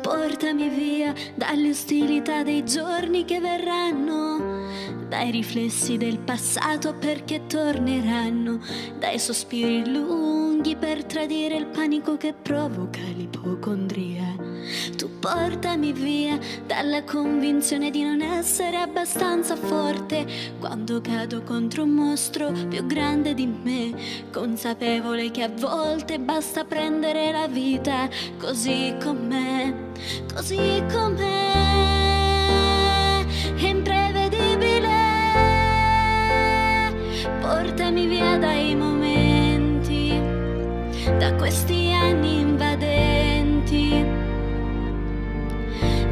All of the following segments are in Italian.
portami via dalle ostilità dei giorni che verranno, dai riflessi del passato perché torneranno, dai sospiri lunghi per tradire il panico che provoca l'ipocondria. Tu portami via dalla convinzione di non essere abbastanza forte quando cado contro un mostro più grande di me, consapevole che a volte basta prendere la vita così com'è, così com'è, imprevedibile. Portami via dai momenti, da questi anni invadenti,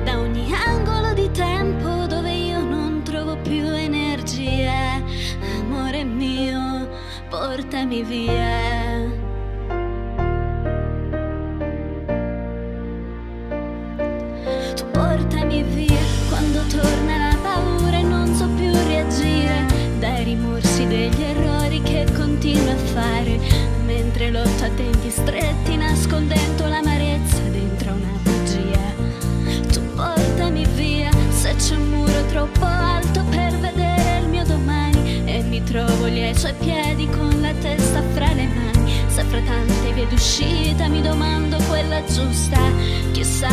da ogni angolo di tempo dove io non trovo più energia. Amore mio, portami via. Tu portami mentre lotto a denti stretti nascondendo l'amarezza dentro una bugia. Tu portami via se c'è un muro troppo alto per vedere il mio domani e mi trovo lì ai suoi piedi con la testa fra le mani. Se fra tante vie d'uscita mi domando quella giusta, chissà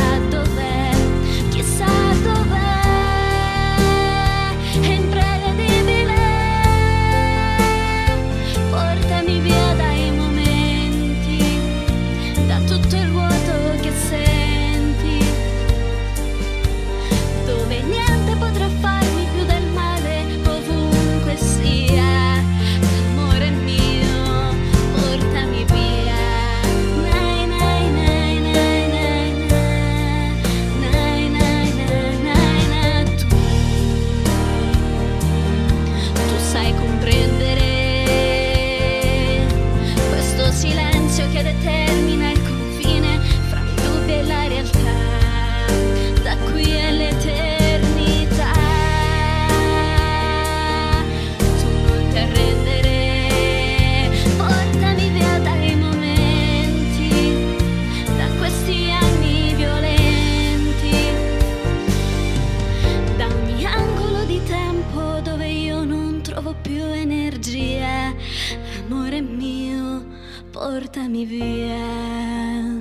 energia, amore mio, portami via.